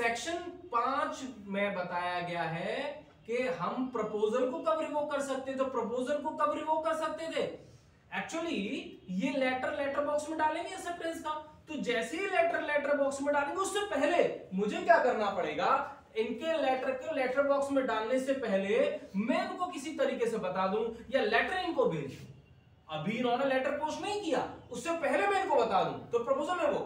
Section पाँच में बताया गया है कि हम प्रपोजल को कब रिवोक कर सकते तो प्रपोजल को कब रिवोक कर सकते थे? तो एक्चुअली ये लेटर लेटर बॉक्स में डालेंगे एक्सेप्टेंस का। तो जैसे ही लेटर लेटर बॉक्स में डालेंगे, उससे पहले मुझे क्या करना पड़ेगा? इनके लेटर को लेटर बॉक्स में डालने से पहले मैं इनको किसी तरीके से बता दूँ या लेटर इनको भेज दूँ। अभी इन्होंने लेटर पोस्ट नहीं किया, उससे पहले मैं इनको बता दूँ। तो प्रपोजल है वो